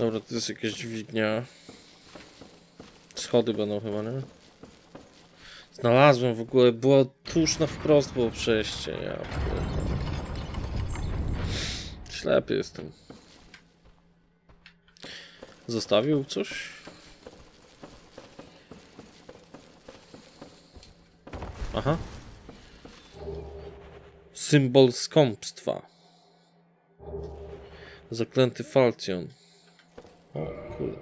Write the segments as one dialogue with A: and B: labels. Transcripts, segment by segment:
A: Dobra, to jest jakaś dźwignia. Schody będą chyba, nie? Znalazłem w ogóle, było tuż na wprost było przejście, ja. Ślepy jestem. Zostawił coś? Aha. Symbol skąpstwa. Zaklęty falcjon. O kurde.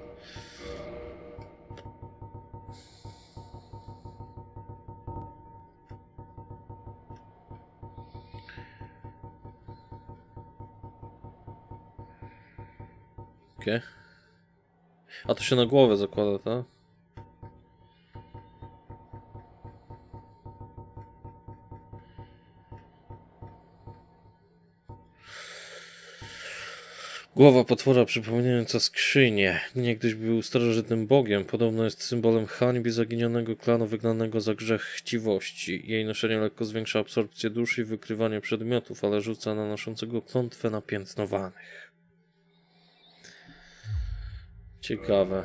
A: Okej. A to się na głowę zakłada, tak? Głowa potwora przypominająca skrzynię. Niegdyś był starożytnym bogiem. Podobno jest symbolem hańby zaginionego klanu wygnanego za grzech chciwości. Jej noszenie lekko zwiększa absorpcję duszy i wykrywanie przedmiotów, ale rzuca na noszącego klątwę napiętnowanych. Ciekawe.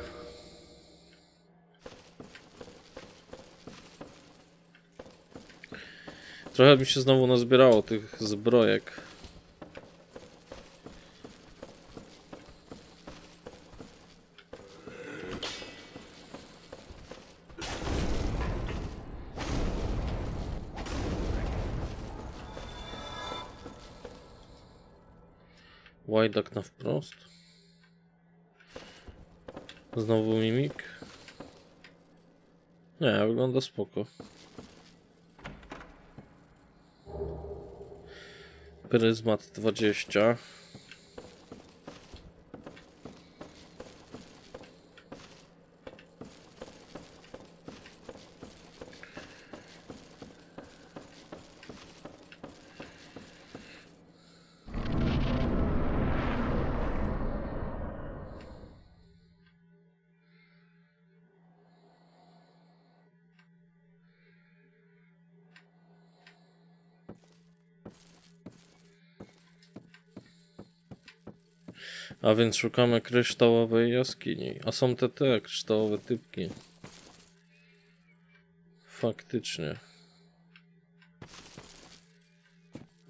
A: Trochę mi się znowu nazbierało tych zbrojek. Łajdak na wprost. Znowu mimik. Nie, wygląda spoko. Pryzmat 20. A więc szukamy kryształowej jaskini. A są te te kryształowe typki. Faktycznie.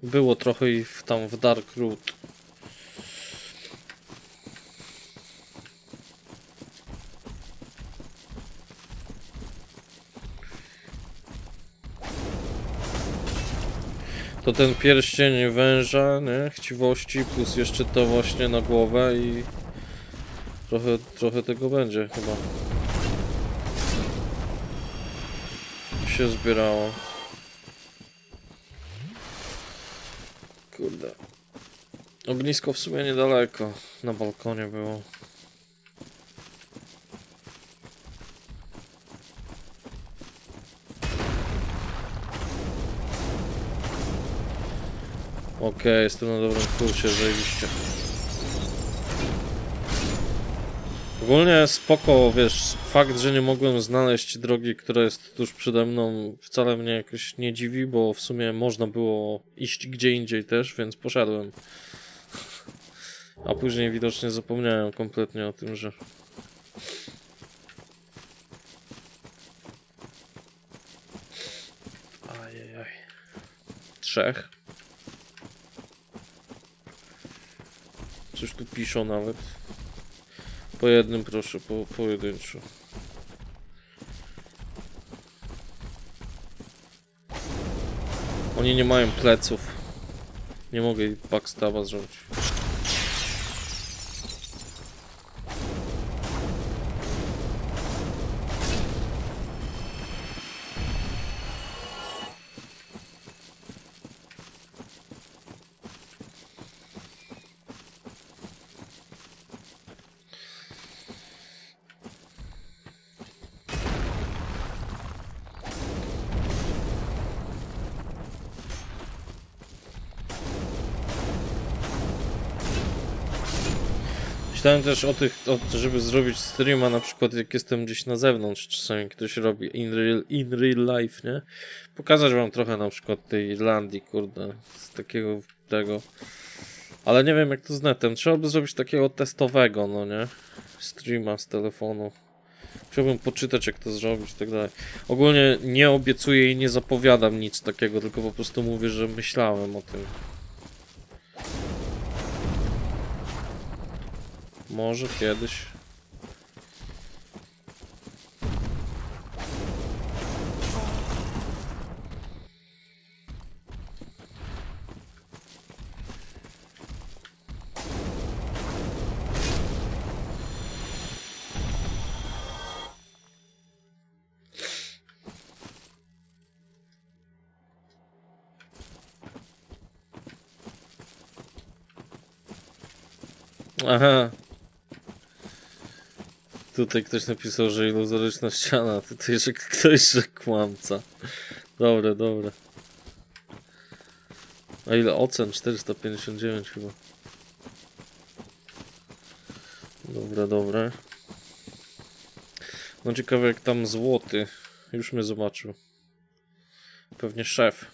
A: Było trochę i w, tam w Dark Root. To ten pierścień węża, nie? Chciwości, plus jeszcze to właśnie na głowę i... Trochę, trochę tego będzie chyba. Się zbierało. Kurde. Ognisko w sumie niedaleko. Na balkonie było. Okej, jestem na dobrym kursie, zajebiście. Ogólnie spoko, wiesz, fakt, że nie mogłem znaleźć drogi, która jest tuż przede mną wcale mnie jakoś nie dziwi, bo w sumie można było iść gdzie indziej też, więc poszedłem. A później widocznie zapomniałem kompletnie o tym, że... Ajajaj. Trzech. Coś tu piszą nawet. Po jednym proszę, po pojedynczo. Oni nie mają pleców. Nie mogę backstaba zrobić. Myślałem też o tych, o, żeby zrobić streama na przykład jak jestem gdzieś na zewnątrz, czasami ktoś robi in real, in real life, nie? Pokazać wam trochę na przykład tej Irlandii, kurde, z takiego tego. Ale nie wiem jak to z netem. Trzeba by zrobić takiego testowego, no nie? Streama z telefonu. Chciałbym poczytać jak to zrobić i tak dalej. Ogólnie nie obiecuję i nie zapowiadam nic takiego, tylko po prostu mówię, że myślałem o tym. Może kiedyś. Aha. Tutaj ktoś napisał, że iluzoryczna ściana. Tutaj, że ktoś, że kłamca. Dobre, dobre. A ile ocen? 459 chyba. Dobra, dobra. No ciekawe jak tam złoty. Już mnie zobaczył. Pewnie szef.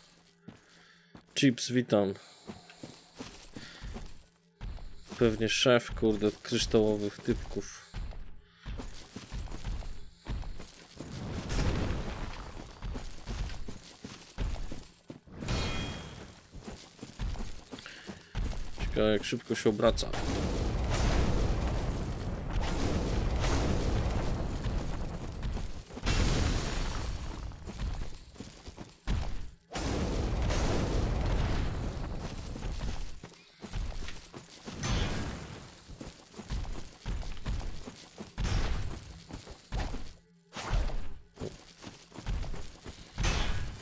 A: Chips, witam. Pewnie szef, kurde, kryształowych typków. Ciekawe jak szybko się obraca.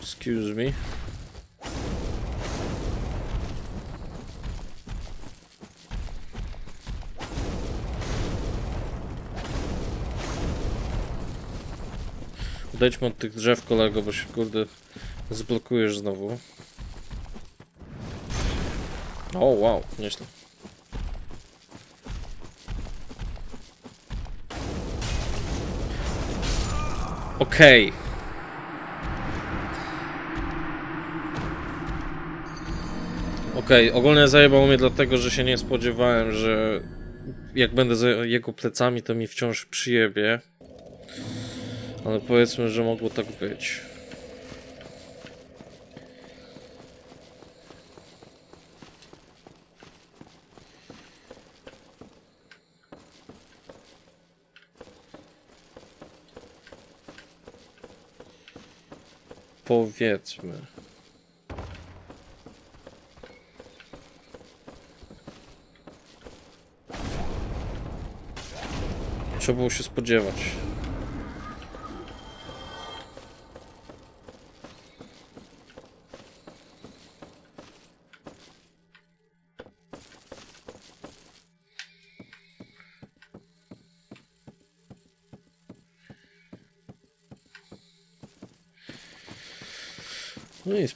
A: Excuse me. Odejdźmy od tych drzew, kolego, bo się kurde zblokujesz znowu. O, wow, nieźle. Okej. Okej, ogólnie zajebał mnie dlatego, że się nie spodziewałem, że jak będę za jego plecami, to mi wciąż przyjebie. Ale powiedzmy, że mogło tak być. Powiedzmy. Trzeba było się spodziewać.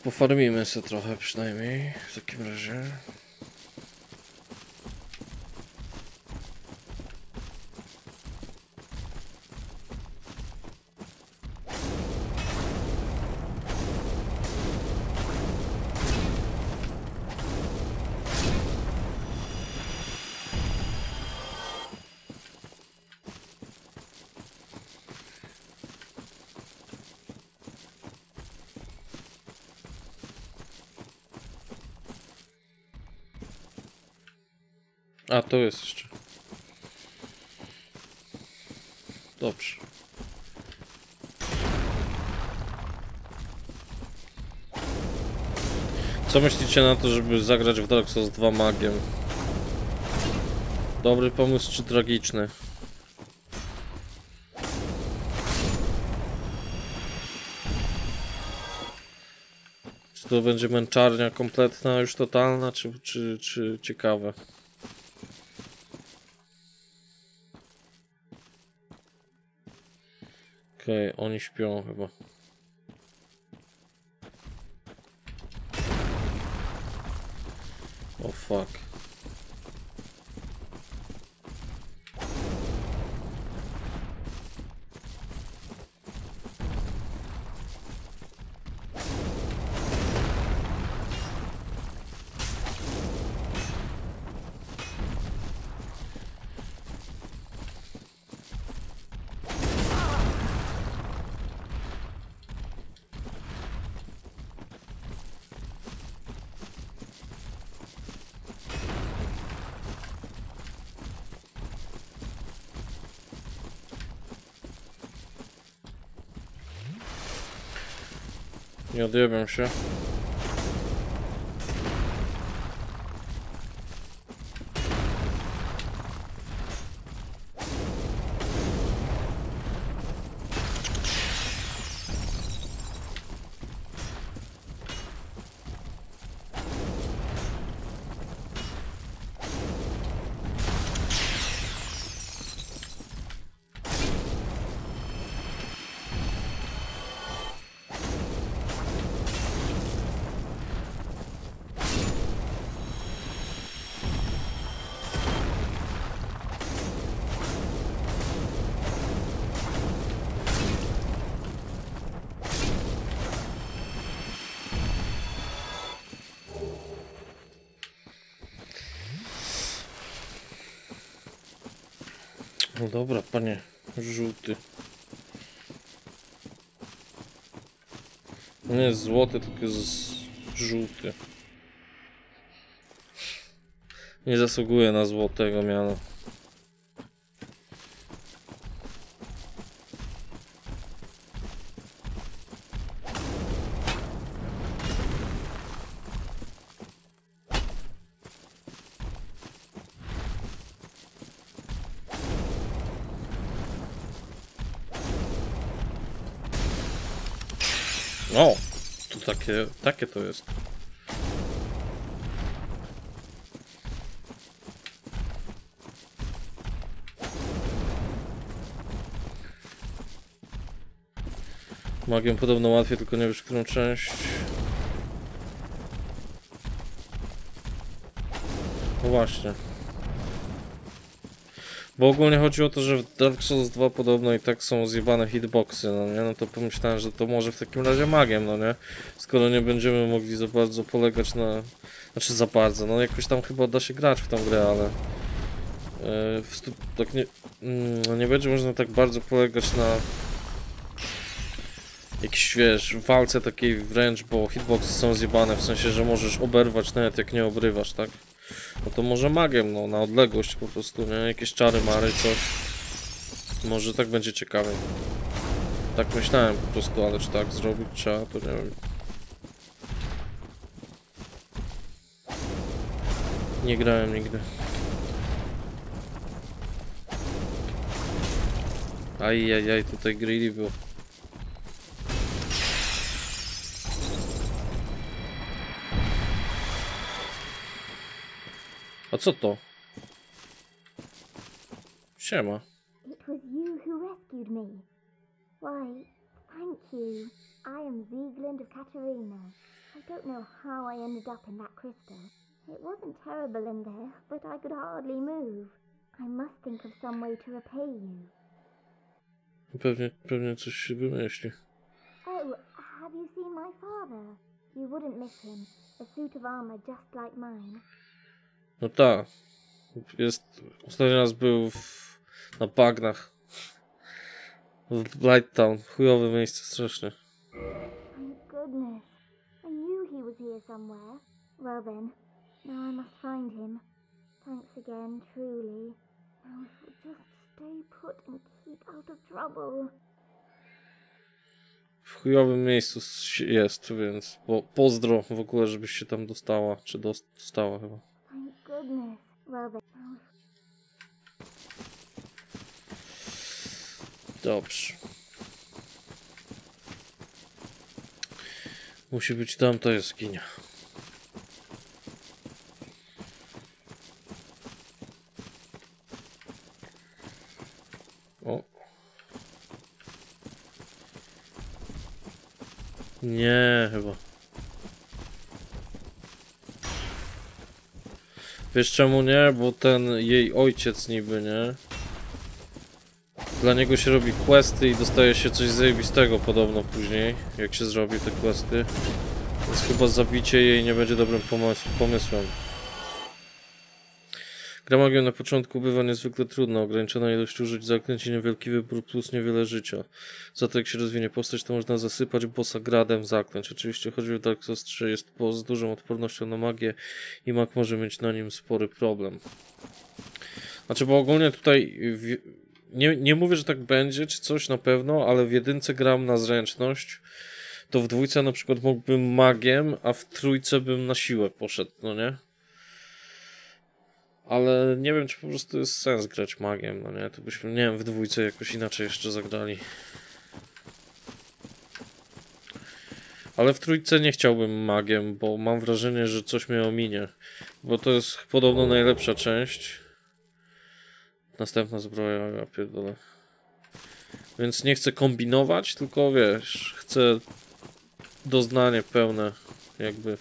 A: Pofarmimy sobie trochę przynajmniej w takim razie. A, to jest jeszcze. Dobrze. Co myślicie na to, żeby zagrać w Dark Souls 2 magiem? Dobry pomysł czy tragiczny? Czy to będzie męczarnia kompletna, już totalna, czy, czy, czy ciekawe? Okej, oni śpią chyba. O fuck. Nie odjebiam No dobra, panie żółty. On jest złoty, tylko jest żółty. Nie zasługuje na złotego miano. O! To takie, to jest. Magią podobno łatwiej, tylko nie wiesz, którą część. No właśnie. Bo ogólnie chodzi o to, że w Dark Souls 2 podobno i tak są zjebane hitboxy, no nie? No to pomyślałem, że to może w takim razie magiem, no nie? Skoro nie będziemy mogli za bardzo polegać na... Znaczy za bardzo, no jakoś tam chyba da się grać w tą grę, ale... Yy, stu... tak nie... Mm, nie będzie można tak bardzo polegać na... Jakiś, wiesz, walce takiej wręcz, bo hitboxy są zjebane, w sensie, że możesz oberwać nawet jak nie obrywasz, tak? No to może magiem, no, na odległość po prostu, nie? Jakieś czary, mary, coś. Może tak będzie ciekawe. Tak myślałem po prostu, ale czy tak zrobić trzeba, to nie wiem. Nie grałem nigdy. Ajajaj, tutaj greedy był. A co to? Siema.
B: It was you who rescued me. Why, thank you. I am Viegland of Katerina. I don't know how I ended up in that crystal. It wasn't terrible in there, but I could hardly move. I must think of some way to repay you.
A: Pewnie, pewnie coś się wymyśli.
B: Oh, have you seen my father? You wouldn't miss him. A suit of armor just like mine.
A: No tak. Jest. Ostatni raz był w, na bagnach. W Blighttown. Chujowe miejsce strasznie.
B: Thank goodness. I knew he was here somewhere. Well then, now I must find him. Thanks again, truly. Now if we'll just stay put and keep out of trouble.
A: W chujowym miejscu jest, więc po, pozdro w ogóle, żebyś się tam dostała. Czy dos- dostała chyba.
B: Goodness.
A: Dobrze. Musi być tamta jaskinia. O. Nie, chyba. Wiesz czemu nie? Bo ten jej ojciec niby, nie? Dla niego się robi questy i dostaje się coś zajebistego podobno później, jak się zrobi te questy. Więc chyba zabicie jej nie będzie dobrym pomysł pomysłem. Gra magią na początku bywa niezwykle trudna, ograniczona ilość użyć zaklęć i niewielki wybór plus niewiele życia. Za to jak się rozwinie postać, to można zasypać bossa gradem zaklęć. Oczywiście choć w Dark Souls 3 jest boss z dużą odpornością na magię i mag może mieć na nim spory problem. Znaczy, bo ogólnie tutaj w, nie, nie mówię, że tak będzie, czy coś na pewno, ale w jedynce gram na zręczność. to w dwójce na przykład mógłbym magiem, a w trójce bym na siłę poszedł, no nie? Ale nie wiem, czy po prostu jest sens grać magiem, no nie? To byśmy, nie wiem, w dwójce jakoś inaczej jeszcze zagrali. Ale w trójce nie chciałbym magiem, bo mam wrażenie, że coś mnie ominie. Bo to jest podobno najlepsza część. Następna zbroja, ja pierdolę. Więc nie chcę kombinować, tylko wiesz, chcę doznanie pełne, jakby.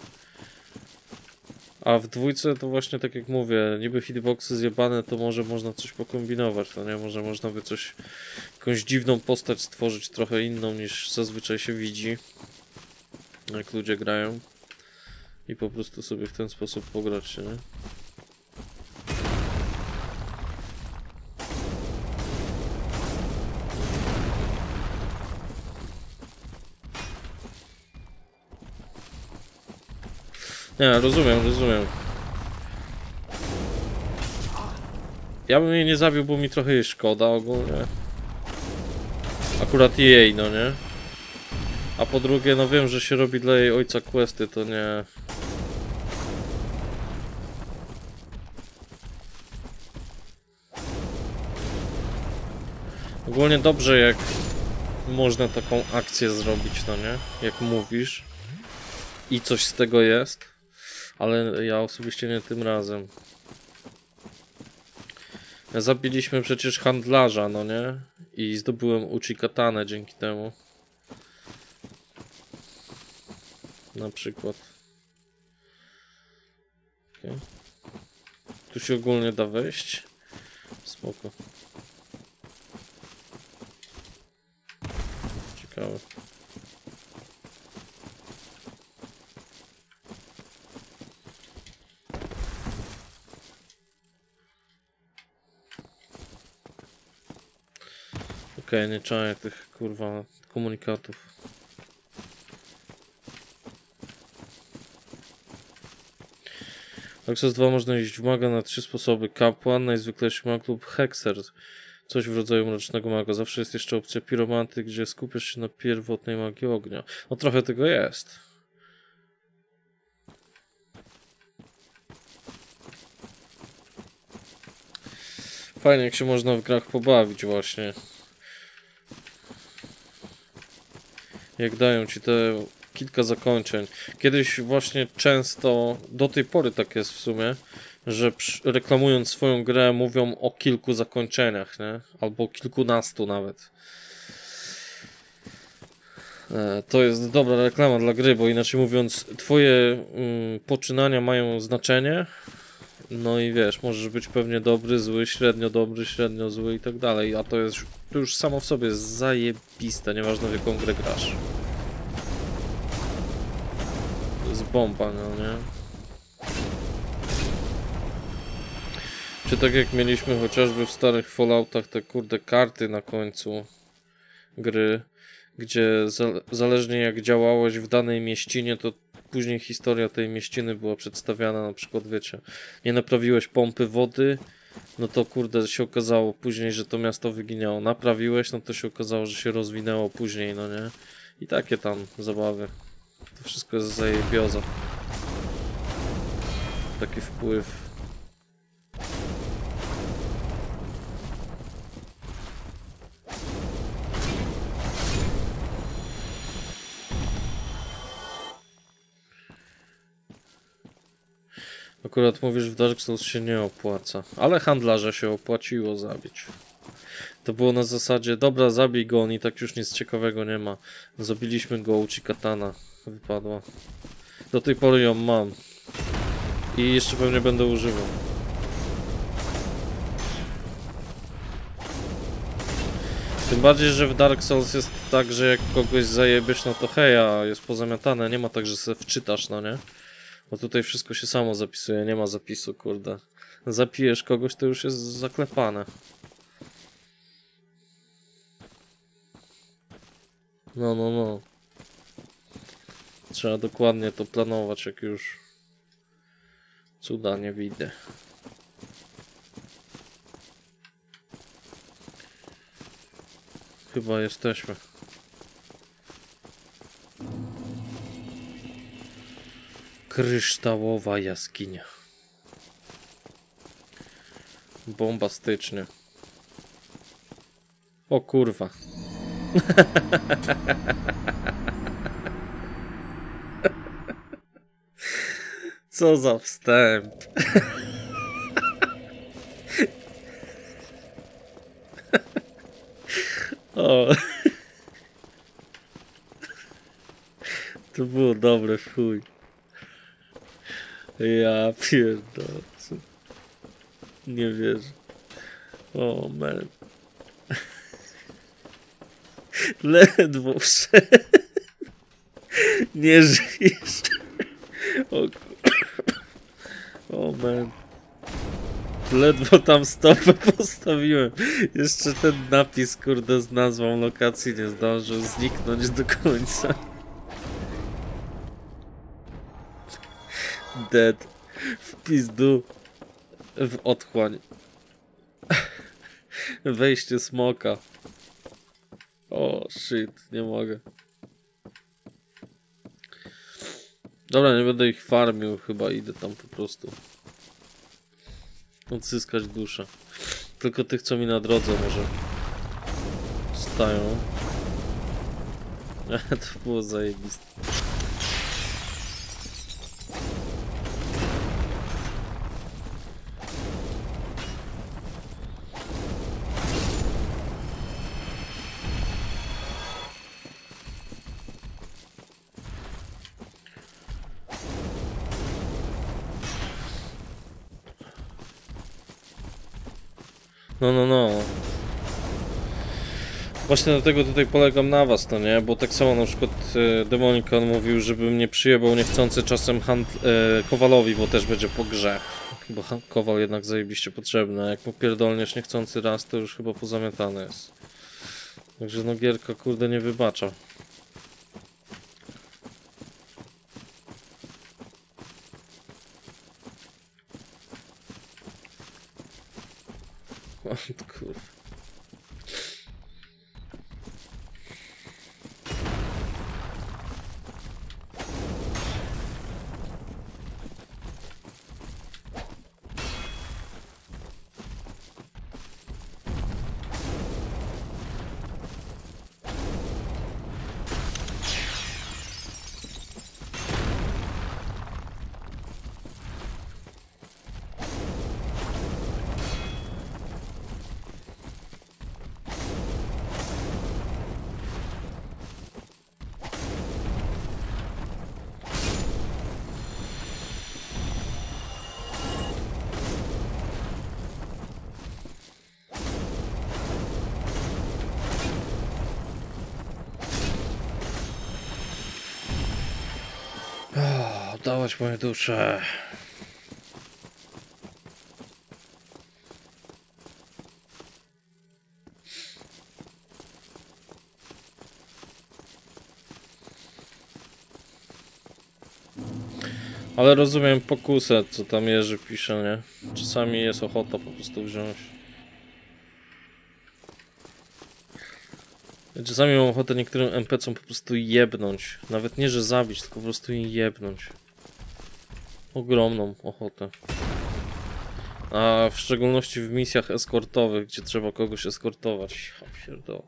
A: A w dwójce to właśnie tak jak mówię, niby hitboxy zjebane, to może można coś pokombinować, no nie? Może można by coś, jakąś dziwną postać stworzyć, trochę inną niż zazwyczaj się widzi, jak ludzie grają. I po prostu sobie w ten sposób pograć, nie? Nie, rozumiem, rozumiem. Ja bym jej nie zabił, bo mi trochę jej szkoda ogólnie. Akurat jej, no nie? A po drugie, no wiem, że się robi dla jej ojca questy, to nie... Ogólnie dobrze, jak można taką akcję zrobić, no nie? Jak mówisz. I coś z tego jest. Ale ja osobiście nie tym razem. Zabiliśmy przecież handlarza, no nie? I zdobyłem Uchi Katanę dzięki temu. Na przykład. Okay. Tu się ogólnie da wejść. Spoko. Ciekawe. Okej, nie czaję tych kurwa komunikatów. Access 2 można iść w maga na trzy sposoby. Kapłan, najzwyklejszy mag lub hekser. Coś w rodzaju mrocznego maga. Zawsze jest jeszcze opcja piromanty, gdzie skupiasz się na pierwotnej magii ognia. No trochę tego jest. Fajnie jak się można w grach pobawić właśnie. Jak dają ci te kilka zakończeń. Kiedyś właśnie często, do tej pory tak jest w sumie, że reklamując swoją grę mówią o kilku zakończeniach, nie? Albo kilkunastu nawet. E, To jest dobra reklama dla gry, bo inaczej mówiąc, twoje mm, poczynania mają znaczenie. No i wiesz, możesz być pewnie dobry, zły, średnio dobry, średnio zły i tak dalej. A to jest to już samo w sobie zajebiste, nieważne w jaką grę grasz. To jest bomba, no nie? Czy tak jak mieliśmy chociażby w starych Falloutach te kurde karty na końcu gry, gdzie za zależnie jak działałeś w danej mieścinie, to później historia tej mieściny była przedstawiana, na przykład wiecie, nie naprawiłeś pompy wody, no to kurde się okazało później, że to miasto wyginęło. Naprawiłeś, no to się okazało, że się rozwinęło później, no nie? I takie tam zabawy. To wszystko jest zajebioza. Taki wpływ. Akurat mówisz, w Dark Souls się nie opłaca. Ale handlarza się opłaciło zabić. To było na zasadzie, dobra, zabij go, on i tak już nic ciekawego nie ma. Zabiliśmy go, uci katana wypadła. Do tej pory ją mam. I jeszcze pewnie będę używał. Tym bardziej, że w Dark Souls jest tak, że jak kogoś zajebiesz, no to heja, jest pozamiatane, nie ma tak, że se wczytasz, no nie? Bo tutaj wszystko się samo zapisuje, nie ma zapisu, kurde. Zapijesz kogoś, to już jest zaklepane. No, no, no. Trzeba dokładnie to planować, jak już cuda nie widzę. Chyba jesteśmy. Kryształowa jaskinia. Bombastycznie. O kurwa. Co za wstęp. O. To było dobre, chuj. Ja pierdolę. Nie wierzę. O, man. Ledwo wszedł. Nie żyjesz. O, o man. Ledwo tam stopę postawiłem. Jeszcze ten napis, kurde, z nazwą lokacji nie zdążył zniknąć do końca. Dead. W pizdu. W otchłań. Wejście smoka. O, shit, nie mogę. Dobra, nie będę ich farmił, chyba idę tam po prostu. Odzyskać duszę. Tylko tych, co mi na drodze może stają. to było zajebiste. No, no, no. Właśnie dlatego tutaj polegam na was, to nie? Bo tak samo na przykład e, Demonikon mówił, żebym nie przyjebał niechcący czasem handl, e, Kowalowi, bo też będzie po grze. Bo Kowal jednak zajebiście potrzebny, jak mu pierdolniesz niechcący raz, to już chyba pozamiatane jest. Także no gierka kurde nie wybacza. O, Dałaś moje duszę. Ale rozumiem pokusę, co tam Jerzy pisze, nie? Czasami jest ochota po prostu wziąć. Czasami mam ochotę niektórym NPC-om po prostu jebnąć. Nawet nie, że zabić, tylko po prostu je jebnąć. Ogromną ochotę. A w szczególności w misjach eskortowych, gdzie trzeba kogoś eskortować. Pierdolę.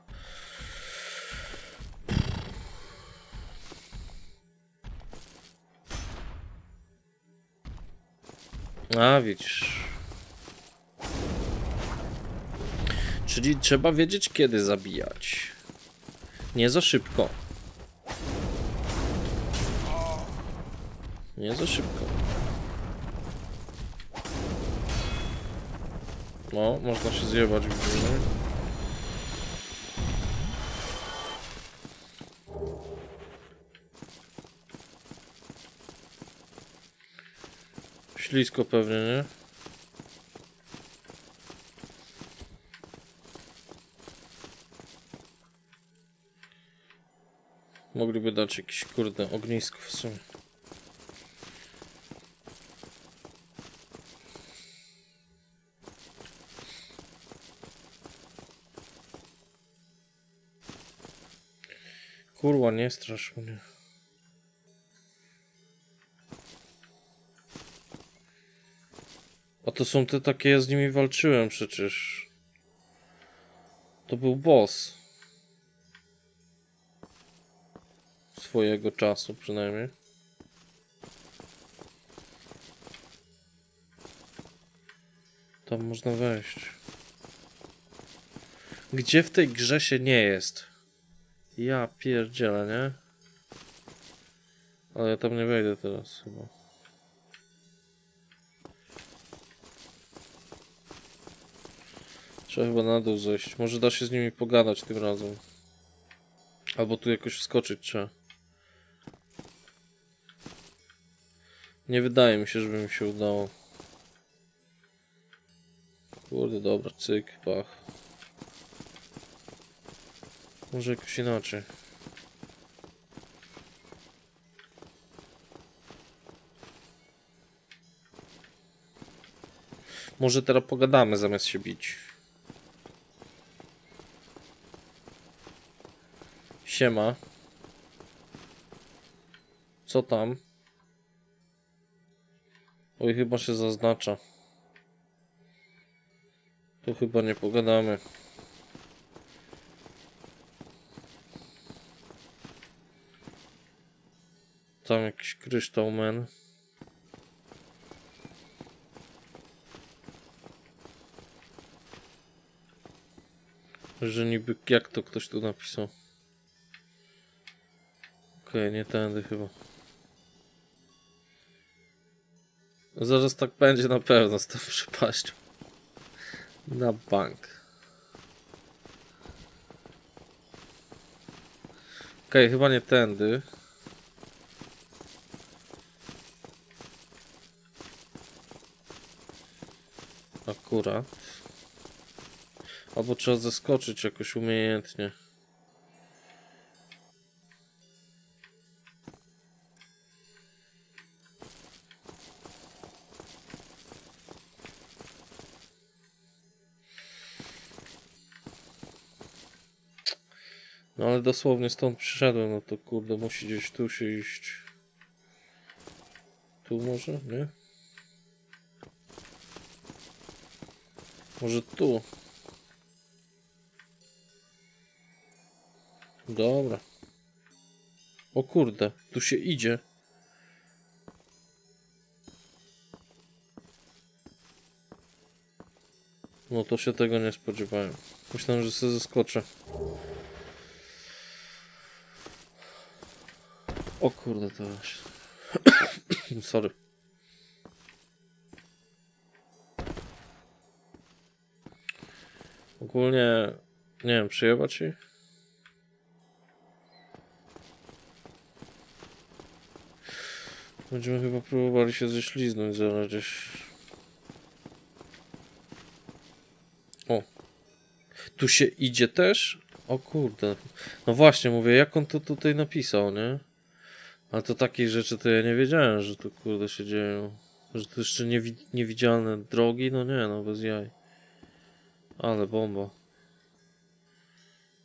A: A widzisz. Czyli trzeba wiedzieć kiedy zabijać. Nie za szybko. Nie za szybko. No, można się zjebać w górę. Ślisko pewnie, nie? Mogliby dać jakieś kurde ognisko w sumie. Kurwa, nie strasz mnie. A to są te takie, ja z nimi walczyłem przecież. To był boss. Swojego czasu przynajmniej. Tam można wejść. Gdzie w tej grze się nie jest? Ja pierdzielę, nie? Ale ja tam nie wejdę teraz chyba. Trzeba chyba na dół zejść. Może da się z nimi pogadać tym razem. Albo tu jakoś wskoczyć trzeba. Nie wydaje mi się, żeby mi się udało. Kurde, dobra, cyk, pach. Może jakoś inaczej. Może teraz pogadamy zamiast się bić. Siema. Co tam? Oj, chyba się zaznacza. Tu chyba nie pogadamy. Tam jakiś kryształ. Że niby jak to ktoś tu napisał. Okej, nie tędy chyba. Zaraz tak będzie na pewno z tą przepaścią. Na bank. Okej, chyba nie tędy. Akurat. Albo trzeba zeskoczyć jakoś umiejętnie. No ale dosłownie stąd przyszedłem, no to kurde, musi gdzieś tu się iść. Tu może? Nie? Może tu? Dobra. O kurde, tu się idzie. No to się tego nie spodziewałem. Myślałem, że sobie zeskoczę. O kurde, to już. Sorry. Ogólnie, nie wiem, przyjebać ci? Będziemy chyba próbowali się ześliznąć zaraz gdzieś. O. Tu się idzie też? O kurde. No właśnie, mówię, jak on to tutaj napisał, nie? Ale to takich rzeczy to ja nie wiedziałem, że tu kurde się dzieją. Że to jeszcze niewi niewidzialne drogi? No nie, no bez jaj. Ale bomba.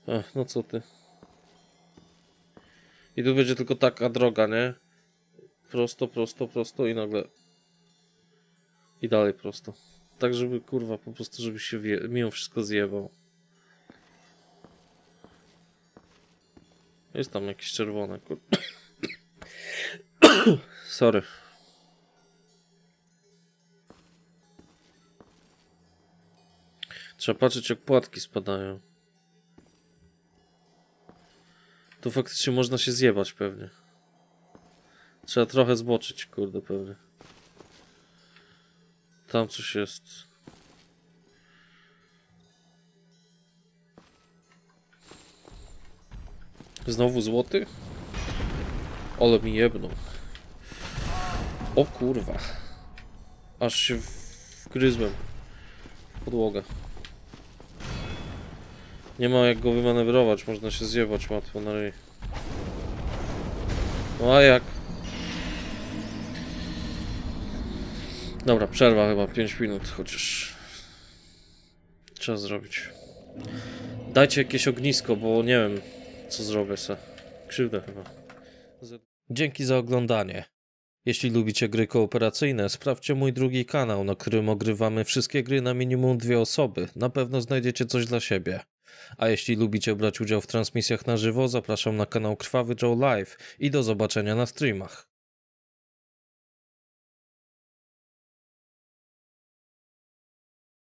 A: Ech, no co ty. I tu będzie tylko taka droga, nie? Prosto, prosto, prosto i nagle... I dalej prosto. Tak, żeby kurwa, po prostu, żeby się mimo wszystko zjebał. Jest tam jakieś czerwone, kur... Sorry. Trzeba patrzeć jak płatki spadają. Tu faktycznie można się zjebać pewnie. Trzeba trochę zboczyć, kurde, pewnie. Tam coś jest. Znowu złoty? Ale mi jebną. O kurwa. Aż się wgryzłem w podłogę. Nie ma jak go wymanewrować, można się zjebać łatwo na ryj. No a jak? Dobra, przerwa chyba 5 minut, chociaż trzeba zrobić. Dajcie jakieś ognisko, bo nie wiem, co zrobię se. Krzywdę chyba. Dzięki za oglądanie. Jeśli lubicie gry kooperacyjne, sprawdźcie mój drugi kanał, na którym ogrywamy wszystkie gry na minimum dwie osoby. Na pewno znajdziecie coś dla siebie. A jeśli lubicie brać udział w transmisjach na żywo, zapraszam na kanał Krwawy Joe Live i do zobaczenia na streamach.